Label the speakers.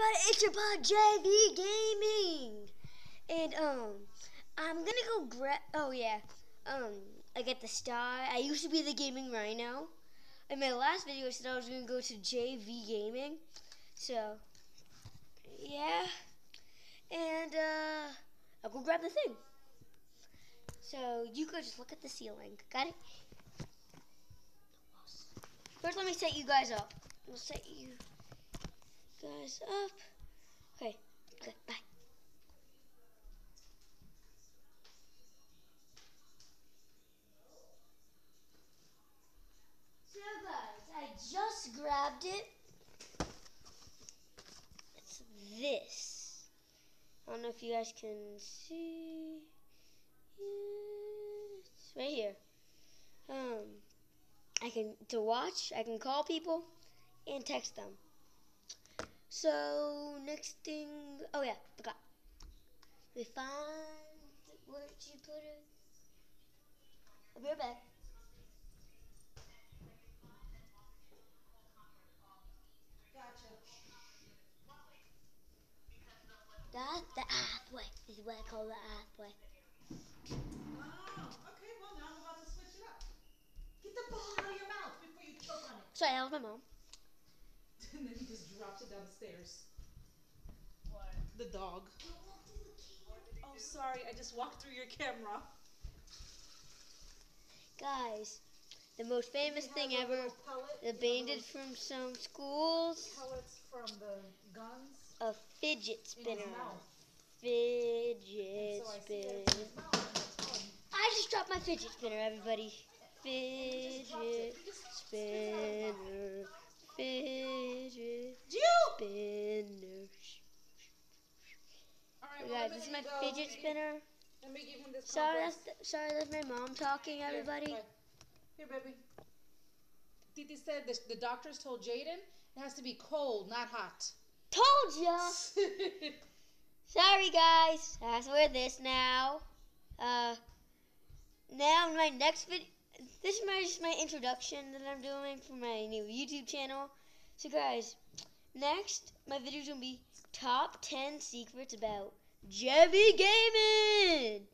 Speaker 1: everybody? It's your pod JV Gaming, and um, I'm gonna go grab. Oh yeah, um, I get the star. I used to be the gaming rhino. In my last video, I said I was gonna go to JV Gaming, so yeah, and uh, I'll go grab the thing. So you could just look at the ceiling. Got it? First, let me set you guys up. We'll set you guys up. Okay, good, bye. So guys, I just grabbed it. It's this. I don't know if you guys can see. It's right here. Um, I can to watch. I can call people and text them. So next thing, oh yeah, forgot. We find where she put it. I'll be right back.
Speaker 2: Gotcha.
Speaker 1: That's the pathway. This is what I call the pathway.
Speaker 2: Oh, okay, well now I'm about to switch it up. Get the ball out of your mouth before you choke on it.
Speaker 1: Sorry, that was my mom.
Speaker 2: And then he just drops it down the stairs. What? The dog. Oh, sorry, I just walked through your camera.
Speaker 1: Guys, the most famous thing ever,
Speaker 2: little
Speaker 1: the
Speaker 2: you
Speaker 1: banded from some schools,
Speaker 2: Pellets from the guns
Speaker 1: a fidget spinner. Fidget
Speaker 2: so I see it in
Speaker 1: spinner.
Speaker 2: his mouth and I tell him,
Speaker 1: I just dropped my fidget spinner, everybody.
Speaker 2: he just drops it.
Speaker 1: Fidget
Speaker 2: He just spits it out of his mouth.
Speaker 1: spinner. Fidget
Speaker 2: Jew!
Speaker 1: spinner.
Speaker 2: Alright,
Speaker 1: Hey
Speaker 2: well,
Speaker 1: guys, this is my fidget spinner.
Speaker 2: Let me give him this
Speaker 1: Sorry, that's th- sorry, that's my mom talking, everybody.
Speaker 2: bye. Here, baby. Titi said the, the doctors told Jaden it has to be cold, not hot.
Speaker 1: Told ya. Sorry, guys. That's where this now. Uh, now my next video. This is my just my introduction that I'm doing for my new YouTube channel. So, guys, next my video's gonna be top 10 secrets about Jevy Gaming.